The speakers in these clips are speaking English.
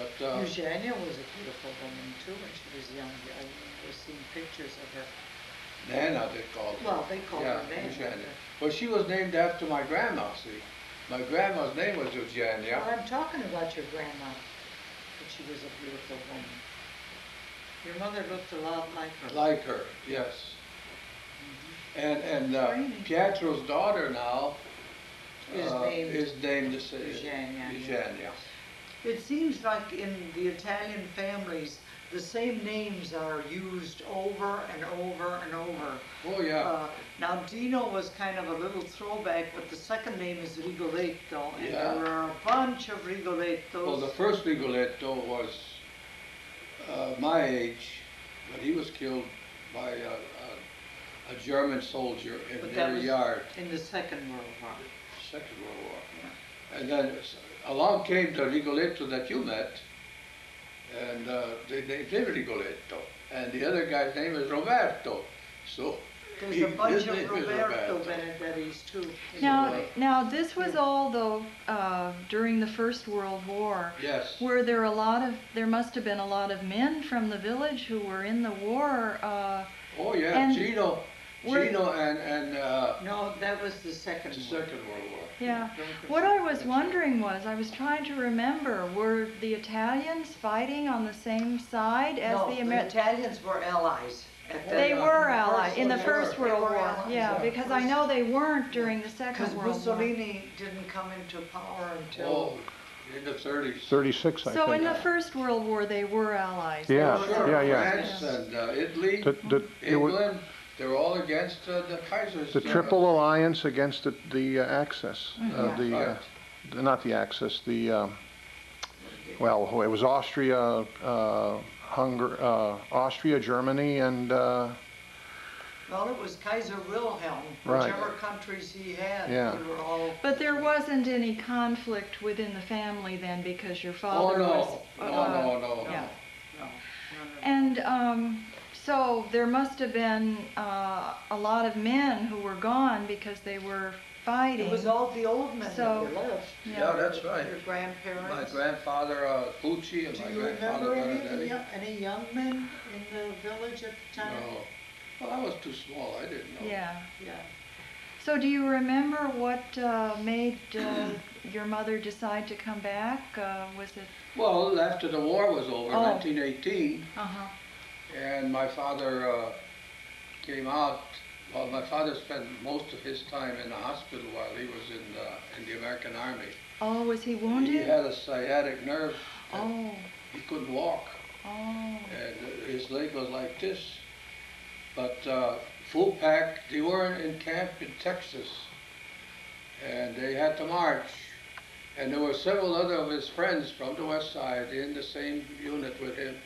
But, uh, Eugenia was a beautiful woman too when she was young. I was seeing pictures of her. Nana, they called her. Well, they called her Nana, Eugenia. Well, she was named after my grandma, see. My grandma's name was Well, Eugenia. I'm talking about your grandma, but she was a beautiful woman. Your mother looked a lot like her. Like her, yes. And, and uh, Pietro's daughter now Is uh, named is named the same. Eugenia, yeah. It seems like in the Italian families, the same names are used over and over and over. Oh, yeah. Uh, Now Dino was kind of a little throwback, but the second name is Rigoletto, and Yeah. there are a bunch of Rigolettos. Well, the first Rigoletto was uh, my age, but he was killed by a, a, a German soldier in But their yard, In the Second World War. Second World War. And then along came the Rigoletto that you met, and uh, they named him Rigoletto. And the other guy's name is Roberto, so. There's he- a bunch his of name is Roberto Benedettis too. Now, the way. now, this was all though, uh, during the First World War. Yes, Were there a lot of, there must have been a lot of men from the village who were in the war, uh, oh yeah, And Gino, were- Gino and, and uh, No, that was the Second the War. Second World War. yeah. Don't What I was wondering was, I was trying to remember, were the Italians fighting on the same side as No, the the Americans? Italians were allies at that They time. were The allies, in the World First War, they World were War, allies, yeah, because I know they weren't during the Because Second World War. Mussolini didn't come into power Oh, until, in the thirties. 36, I So in the First World War, they were allies. Yeah, Sure, yeah, yeah. France and uh, Italy, The, the, it wa- England, they're all against uh, the Kaiser's. the Triple Alliance against the, the uh, Axis, uh, Mhm. the, uh, the- not the Axis, the, um, well, it was Austria, uh, Hungary, uh, Austria, Germany, and, uh, well, it was Kaiser Wilhelm, Right. whichever countries he had, Yeah. they were all, But there wasn't any conflict within the family then because your Oh, father was. no, no, uh, no, no. Yeah. no, no, no. And um, so there must have been uh, a lot of men who were gone because they were fighting. It was all the old men that So- were left. Yeah, that's right. Your grandparents. My grandfather, uh, Pucci, and Do my you grandfather remember any, Benedetti. any young men in the village at the time? No. Well, I was too small, I didn't know. Yeah. Yeah. So do you remember what uh, made uh, your mother decide to come back? Uh, was it? Well, after the war was over, Oh. 1918, Uh huh. And my father uh, came out, well, my father spent most of his time in the hospital while he was in the, in the American Army. Oh, was he wounded? He had a sciatic nerve, Oh. he couldn't walk. Oh. and his leg was like this. But uh, full pack, they were in camp in Texas, and they had to march. And there were several other of his friends from the west side in the same unit with him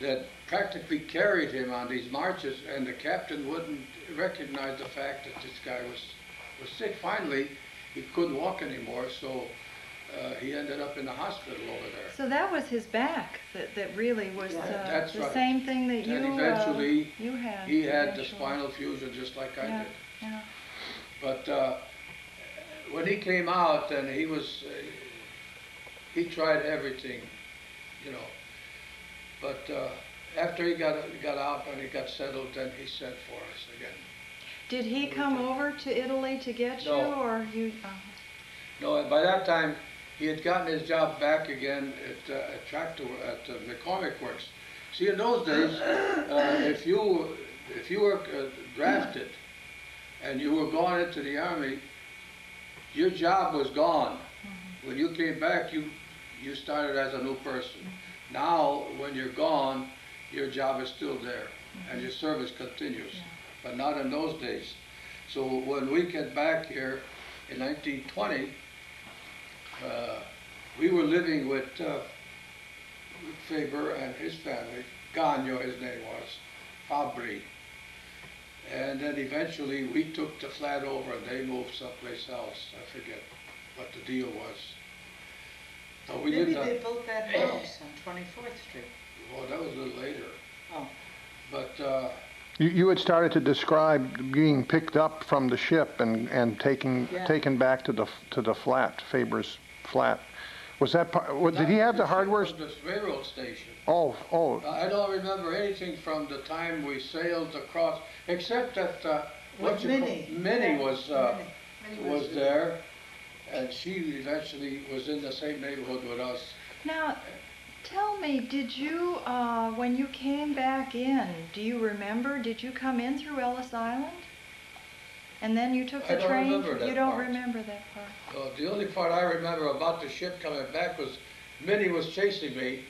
that practically carried him on these marches, and the captain wouldn't recognize the fact that this guy was, was sick. Finally, he couldn't walk anymore, so uh, he ended up in the hospital over there. So that was his back that, that really was Yeah, uh, that's the right. same thing that you And uh, eventually, you had. He had the spinal fusion just like I Yeah. did. Yeah. But uh, when he came out and he was, uh, he tried everything, you know. But uh, after he got, got out and he got settled, then he sent for us again. Did he come over to Italy to get you, or you? Uh, No, and by that time, he had gotten his job back again at, uh, at Tractor, at uh, McCormick Works. See, in those days, uh, if you, if you were uh, drafted and you were going into the army, your job was gone. When you came back, you, you started as a new person. Now, when you're gone, your job is still there and your service continues, but not in those days. So when we get back here in 1920, uh, we were living with uh, Faber and his family, Gagno his name was, Fabri. And then eventually we took the flat over and they moved someplace else. I forget what the deal was. So we Maybe lived on, they built that house on Twenty-fourth Street. well, that was a little later. Oh. But uh, you, you had started to describe being picked up from the ship and, and taken, Yeah. taken back to the, to the flat, Faber's flat. Was that, part- what- did he have the ship hardware? from This railroad station. Oh, oh, I don't remember anything from the time we sailed across, except that, uh, what With you call- Minnie. Minnie was, uh, Minnie. Minnie was there, and she eventually was in the same neighborhood with us. Now, tell me, did you, uh, when you came back in, do you remember, did you come in through Ellis Island? And then you took the I the don't train? remember that You don't part. remember that part? Uh, the only part I remember about the ship coming back was Minnie was chasing me,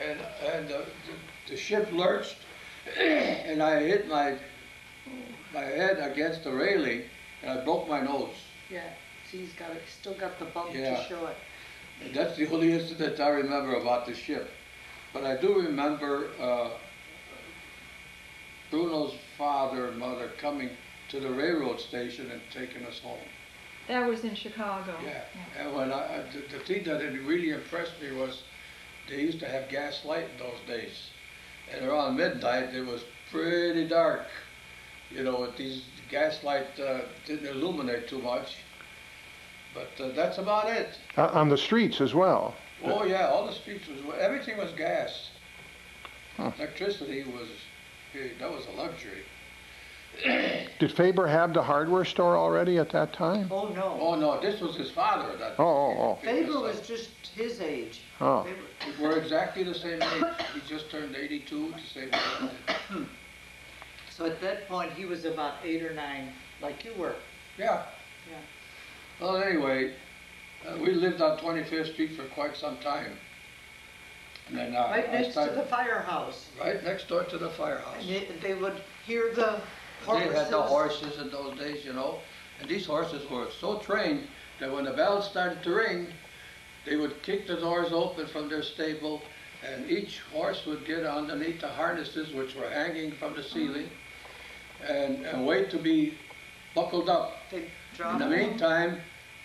and, and uh, the, the ship lurched, and I hit my, my head against the railing, and I broke my nose. Yeah, see, he's got, it. still got the bump to Yeah. show it. That's the only incident I remember about the ship. But I do remember uh, Bruno's father and mother coming to the railroad station and taking us home. That was in Chicago. Yeah, and when I, I- the, the thing that had really impressed me was they used to have gas light in those days. And around midnight, it was pretty dark. You know, with these gas light uh, didn't illuminate too much. But uh, that's about it. uh, on the streets as well. Oh yeah, all the streets was everything was gas. Huh. Electricity was that was a luxury. Did Faber have the hardware store already at that time? Oh, no. Oh no, this was his father. At that Oh, oh, Faber was just his age. Oh, Faber- We're exactly the same age. He just turned 82, the same age. So at that point, he was about eight or nine, like you were. Yeah. Yeah. Well, anyway, uh, we lived on 25th Street for quite some time. And then uh, Right I next to started the firehouse. right next door to the firehouse. And they, they would hear the horses. They had the horses in those days, you know, and these horses were so trained that when the bells started to ring, they would kick the doors open from their stable, and each horse would get underneath the harnesses which were hanging from the ceiling, and, and wait to be buckled up. They drop In the them. meantime,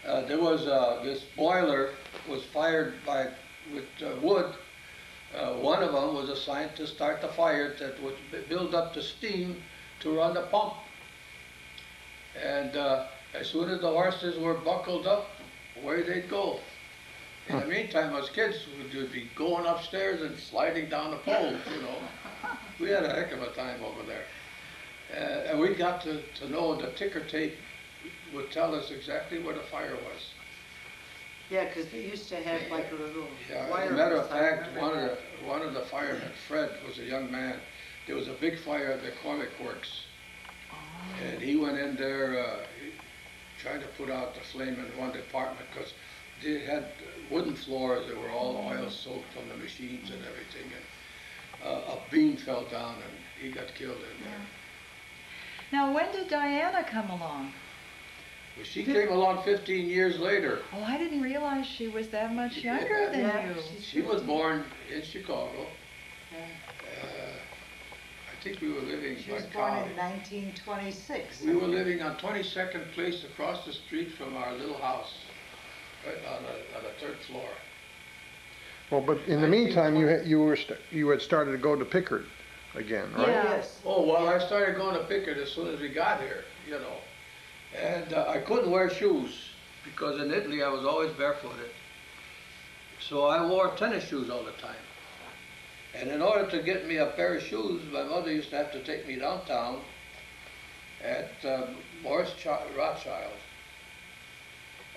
uh, there was, uh, this boiler was fired by, with uh, wood. Uh, one of them was assigned to start the fire that would build up the steam to run the pump. And, uh, as soon as the horses were buckled up, away they'd go. In the meantime, us kids would would be going upstairs and sliding down the poles, you know. We had a heck of a time over there. Uh, and we got to, to know the ticker tape would tell us exactly where the fire was. Yeah, 'cause they used to have like a little Yeah, as wire. a matter of beside fact, them. one of the, one of the firemen, Fred, was a young man. There was a big fire at the McCormick Works. And he went in there, uh, he- trying to put out the flame in one department, because they had wooden floors that were all oil soaked from the machines and everything. And uh, a beam fell down and he got killed in there. Now, when did Diana come along? Well, she came along fifteen years later. Oh, I didn't realize she was that much younger Yeah. than Yeah, you. she's She was born in Chicago. Yeah. Uh, I think we were living She was by born college. in nineteen twenty-six. We were living on Twenty-second Place across the street from our little house, right on the, on the third floor. well, but in the meantime, you had, you were, st- you had started to go to Pickard again, right? Yes. Oh, well, I started going to Pickard as soon as we got here, you know. And uh, I couldn't wear shoes because in Italy I was always barefooted. So I wore tennis shoes all the time. And in order to get me a pair of shoes, my mother used to have to take me downtown at um, Morris Chi- Rothschild.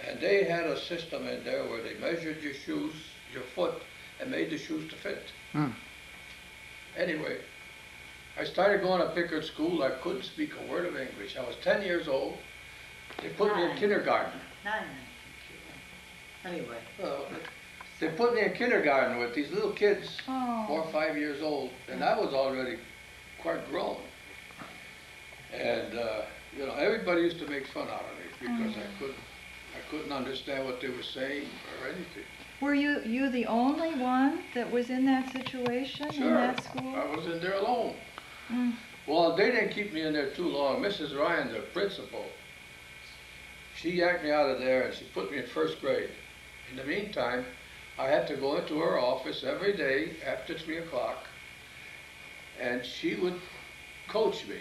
And they had a system in there where they measured your shoes, your foot, and made the shoes to fit. Hmm. Anyway, I started going to Pickard School. I couldn't speak a word of English. I was 10 years old. They put me in Nine. kindergarten. Nine. Anyway, Well, they put me in kindergarten with these little kids, Oh. four or five years old, and I was already quite grown. And, uh, you know, everybody used to make fun out of me because I couldn't, I couldn't understand what they were saying or anything. Were you, you the only one that was in that situation in Sure, that school? I was in there alone. Mm. Well, they didn't keep me in there too long. Mrs. Ryan, the principal, she yanked me out of there and she put me in first grade. In the meantime, I had to go into her office every day after three o'clock, and she would coach me.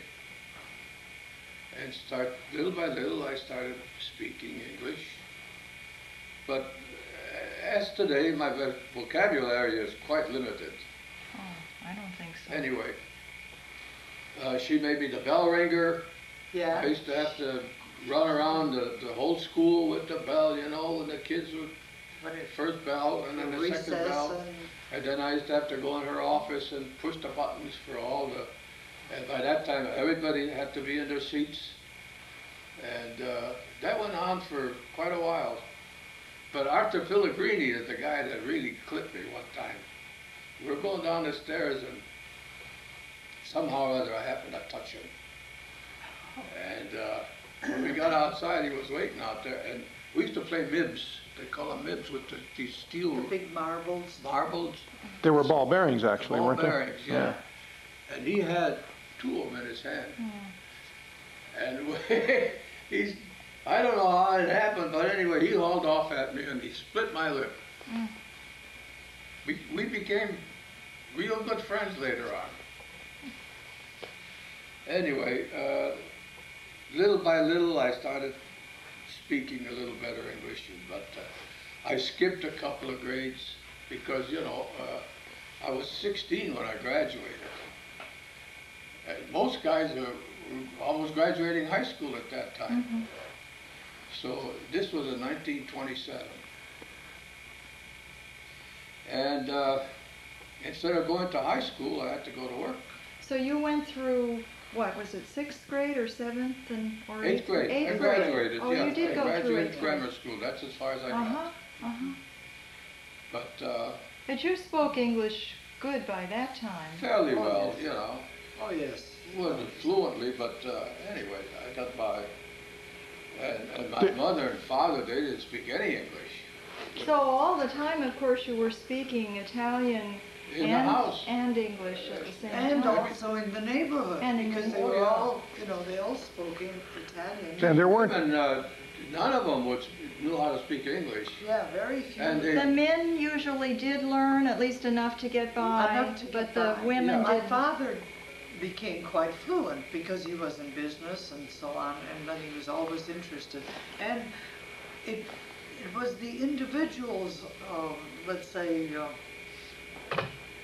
And start, little by little, I started speaking English. But uh, as today, my vocabulary is quite limited. Oh, I don't think so. Anyway, uh, she made me the bell ringer. Yeah. I used to have to run around the, the whole school with the bell, you know, and the kids would, first bell and then the recess second bell. and, And then I used to have to go in her office and push the buttons for all the, and by that time, everybody had to be in their seats. And, uh, that went on for quite a while. But Arthur Pellegrini is the guy that really clipped me one time. We were going down the stairs and somehow or other I happened to touch him. And, uh, when we got outside, he was waiting out there and we used to play mibs. They call them mibs with the, these steel the big marbles. marbles. They were ball bearings, actually, Ball weren't they? bearings, yeah. And he had two of them in his hand. And he's, I don't know how it happened, but anyway, he hauled off at me and he split my lip. We, we became real good friends later on. Anyway, uh, little by little, I started speaking a little better English, but uh, I skipped a couple of grades because, you know, uh, I was 16 when I graduated. And most guys are were almost graduating high school at that time. So this was in 1927. And uh, instead of going to high school, I had to go to work. So you went through, what, was it sixth grade or seventh and, or Eighth grade. Eighth I Eighth grade. graduated, Oh, yeah. you did I go through graduated eighth grammar school. That's as far as I got. Uh-huh, uh-huh. But uh, But you spoke English good by that time. fairly Oh, well, yes. you know. Oh, yes. wasn't fluently, but uh, anyway, I got by. And, and my mother and father, they didn't speak any English. So all the time, of course, you were speaking Italian In the and, house. and English at the same And time. also in the neighborhood, And in the because they were all, you know, they all spoke Italian. And there weren't, And uh, none of them would, knew how to speak English. Yeah, very few. And they- The men usually did learn at least enough to get by, Enough to but get the by. women My didn't. father became quite fluent because he was in business and so on, and then he was always interested. And it, it was the individual's, uh, let's say, uh,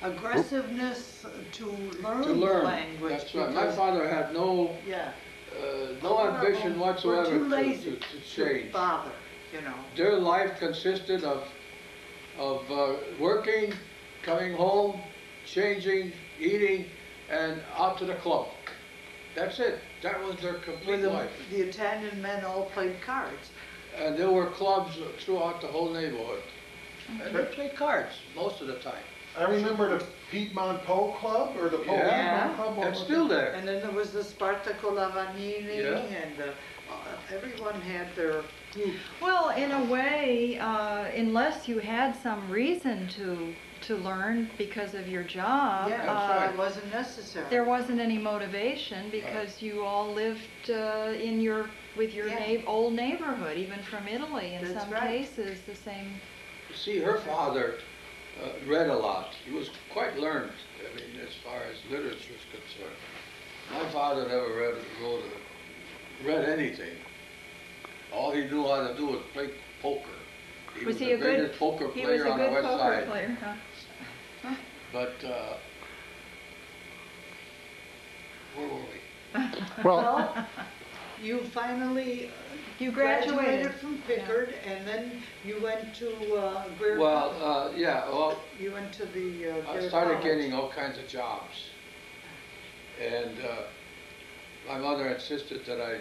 aggressiveness to learn To the learn, language. that's right. My because- father had no, Yeah. uh, no A lot of ambition them whatsoever Were too to, lazy to, to change. bother, you know. Their life consisted of, of uh, working, coming home, changing, eating, and out to the club. That's it. That was their Where complete the, life. the Italian men all played cards. And there were clubs throughout the whole neighborhood. And they played cards most of the time. I remember the Piedmont Poe Club, or the Poe Yeah. Piedmont Club. what It's was still it? there. And then there was the Spartaco Lavagnini, Yeah. and uh, uh, everyone had their group. Well, in a way, uh, unless you had some reason to, to learn because of your job, Yeah, That's uh, right. it wasn't necessary. there wasn't any motivation because you all lived uh, in your, with your Yeah. neigh- old neighborhood, even from Italy in That's some right. cases, the same. See, her father uh, read a lot. He was quite learned, I mean, as far as literature is concerned. My father never read, wrote, a- read anything. All he knew how to do was play poker. He Was was he the a good- greatest poker He was player a on the west poker side. player, huh? But, uh, where were we? Well, Well, you finally uh, You graduated graduated. from Pickard, and then you went to uh, Greer Well, College. uh, yeah, well, You went to the uh, I Greer started College. getting all kinds of jobs. And uh, my mother insisted that I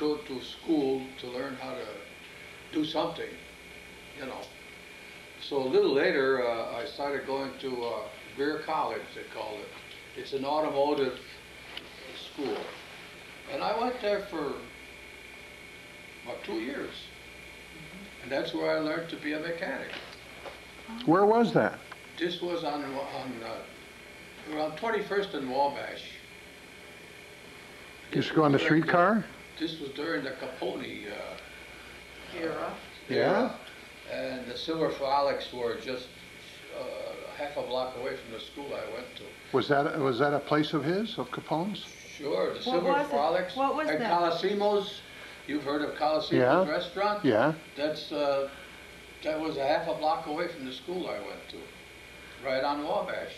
go to school to learn how to do something, you know. So a little later, uh, I started going to uh, Greer College, they called it. It's an automotive school. And I went there for about two years. And that's where I learned to be a mechanic. where was that? This was on, on, uh, around 21st and Wabash. Used to go on the streetcar? This was during the Capone, uh, Era. Yeah? and the Silver Frolics were just, uh, half a block away from the school I went to. Was that, was that a place of his, of Capone's? Sure, the What Silver was it? Frolics. What was And that? Colosimo's, you've heard of Yeah. Restaurant? Yeah? That's, uh, that was a half a block away from the school I went to, right on Wabash.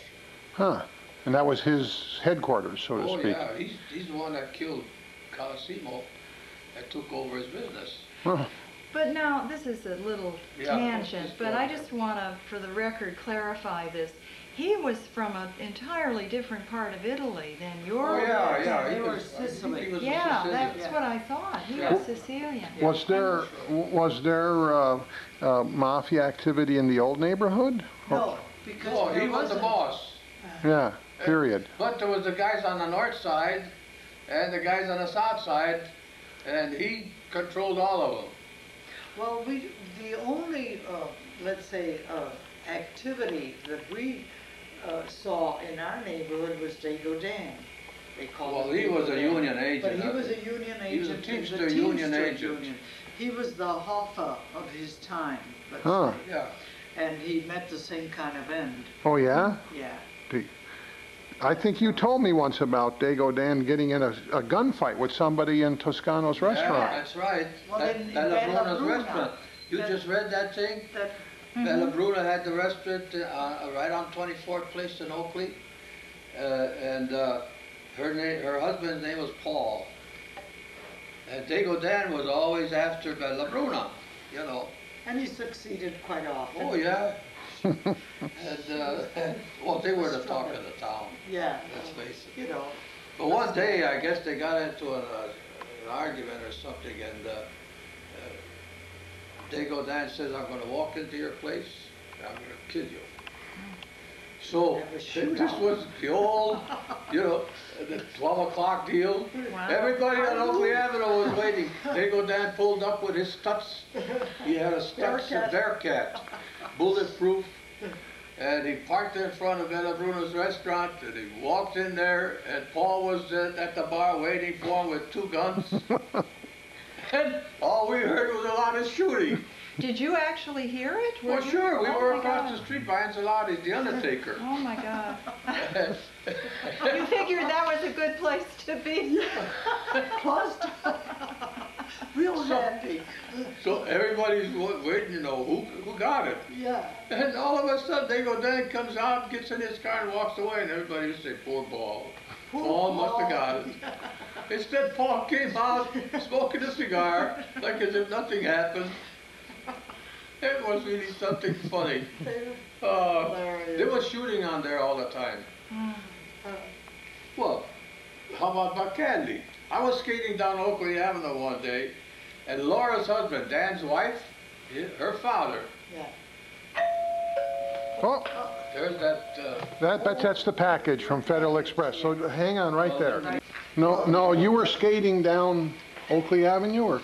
Huh. And that was his headquarters, so to speak. Oh, speak? yeah, he's, he's the one that killed Colosimo, that took over his business. Huh. But now, this is a little Yeah, tangent, but I just want to, for the record, clarify this. He was from an entirely different part of Italy than Oh, your. yeah, yeah, they he were was, I Sicily. he was a Yeah, Sicilian. that's what I thought. He Yeah. was Sicilian. Was there, was there uh, uh, mafia activity in the old neighborhood? No, because No, he was the wasn't. boss. Yeah, period. But there was the guys on the north side and the guys on the south side, and he controlled all of them. Well, we, the only, uh, let's say, uh, activity that we, uh, saw in our neighborhood was Dago Dan. They called Well, him he was Dago a Dan. union agent. But he huh? was a union agent. He was a agent. in the Teamster union Teamster agent. union. He was the Hoffa of his time, let's Huh. say. Yeah, And he met the same kind of end, Oh, yeah? yeah. I think you told me once about Dago Dan getting in a, a gunfight with somebody in Toscano's yeah, restaurant. that's right. Well, That- in- in Bella Bella Bruna's Bruna. restaurant. You That- just read that thing? That, Bella Bruna had the restaurant uh, right on 24th Place in Oakley, uh, and uh, her name, her husband's name was Paul. And Dago Dan was always after Bella Bruna, you know. and he succeeded quite often. Oh yeah. and uh, well, they were the talk of the town. Yeah, Let's face it. you know, But one day, I guess they got into an, uh, an argument or something, and uh, uh, Dago Dan says, "I'm going to walk into your place, and I'm going to kill you." So Have a th- shootout. this was the old, you know, the 12 o'clock deal. Wow. Everybody on Oakley Avenue was waiting. Dago Dan pulled up with his Stutz. He had a Stutz Bearcat. Bearcat, bulletproof. And he parked in front of Bella Bruno's restaurant, and he walked in there, and Paul was at at the bar waiting for him with two guns. And all we heard was a lot of shooting. Did you actually hear it? Were Well, you- sure, we Oh were across God. the street by Angelotti's, the Undertaker. Oh, my God. You figured that was a good place to be. plus, real So- handy, So everybody's waiting to know who, who got it. yeah. And all of a sudden, they go, Dan comes out, gets in his car and walks away, and everybody just say, poor Paul. Poor Paul must have got it. Instead, Paul came out smoking a cigar, like as if nothing happened. It was really something funny. Uh, Hilarious. there was shooting on there all the time. Uh, Well, how about Buckhandy? I was skating down Oakley Avenue one day, and Laura's husband, Dan's wife, her father, Yeah. Oh, there's that, uh, that, that, that's the package from Federal Express, so hang on right there. No, no, you were skating down Oakley Avenue, or?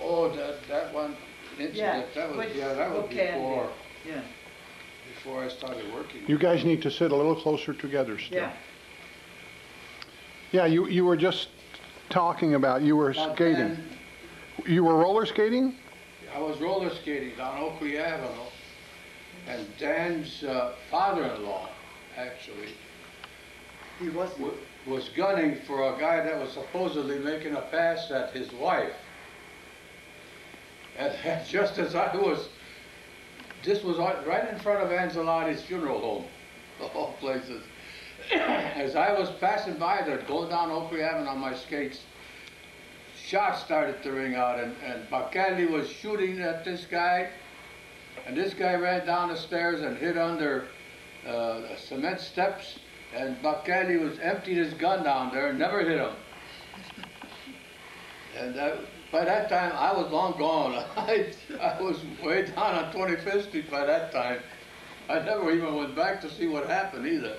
oh, that, that one Yeah, incident, that was, which- yeah, that was Buckhandy. before, Yeah, before I started working. You guys need to sit a little closer together still. yeah. Yeah, you, you were just talking about, you were About skating. then, You were roller skating? I was roller skating down Oakley Avenue, and Dan's uh, father-in-law, actually, He wasn't, was gunning for a guy that was supposedly making a pass at his wife. And, just as I was, this was right in front of Angelotti's funeral home, of all places. As I was passing by there, going down Oakley Avenue on my skates, shots started to ring out, and, and was shooting at this guy, and this guy ran down the stairs and hid under uh, cement steps, and Baccalli was emptied his gun down there and never hit him. And by that time, I was long gone. I, I was way down on 25th Street by that time. I never even went back to see what happened either.